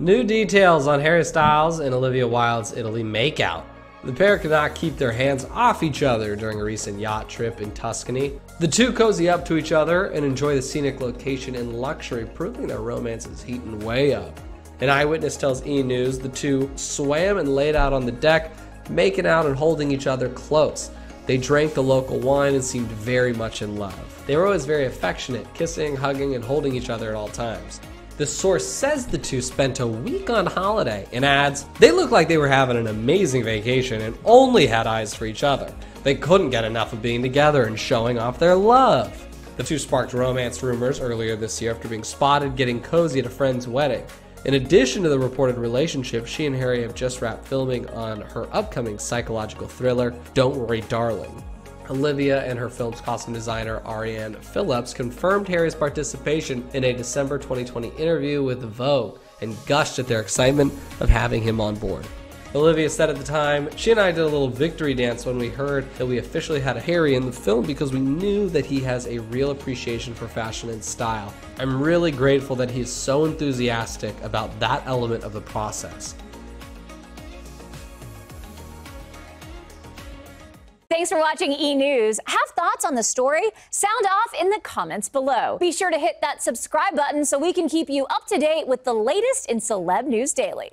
New details on Harry Styles and Olivia Wilde's Italy makeout. The pair could not keep their hands off each other during a recent yacht trip in Tuscany. The two cozy up to each other and enjoy the scenic location in luxury, proving their romance is heating way up. An eyewitness tells E! News the two swam and laid out on the deck, making out and holding each other close. They drank the local wine and seemed very much in love. They were always very affectionate, kissing, hugging, and holding each other at all times. The source says the two spent a week on holiday and adds, they looked like they were having an amazing vacation and only had eyes for each other. They couldn't get enough of being together and showing off their love. The two sparked romance rumors earlier this year after being spotted getting cozy at a friend's wedding. In addition to the reported relationship, she and Harry have just wrapped filming on her upcoming psychological thriller, Don't Worry Darling. Olivia and her film's costume designer Arianne Phillips confirmed Harry's participation in a December 2020 interview with Vogue and gushed at their excitement of having him on board. Olivia said at the time, she and I did a little victory dance when we heard that we officially had Harry in the film because we knew that he has a real appreciation for fashion and style. I'm really grateful that he's so enthusiastic about that element of the process. Thanks for watching E! News. Have thoughts on the story? Sound off in the comments below. Be sure to hit that subscribe button so we can keep you up to date with the latest in celeb news daily.